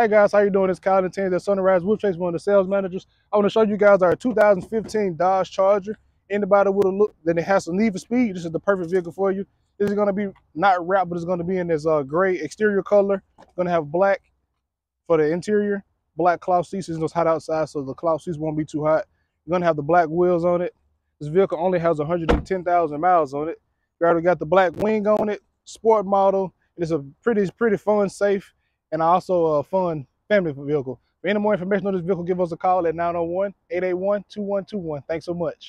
Hey guys, how you doing? It's Kyle Ten at Sunrise Wood Chase, one of the sales managers. I want to show you guys our 2015 Dodge Charger. Anybody with a look that it has some need for speed, this is the perfect vehicle for you. This is going to be not wrapped, but it's going to be in this uh, gray exterior color. Going to have black for the interior, black cloth seats. It's hot outside, so the cloth seats won't be too hot. You're going to have the black wheels on it. This vehicle only has 110,000 miles on it. You already got the black wing on it, sport model. It's a pretty, pretty fun, safe, and also a fun family vehicle. For any more information on this vehicle, give us a call at 901 881 2121. Thanks so much.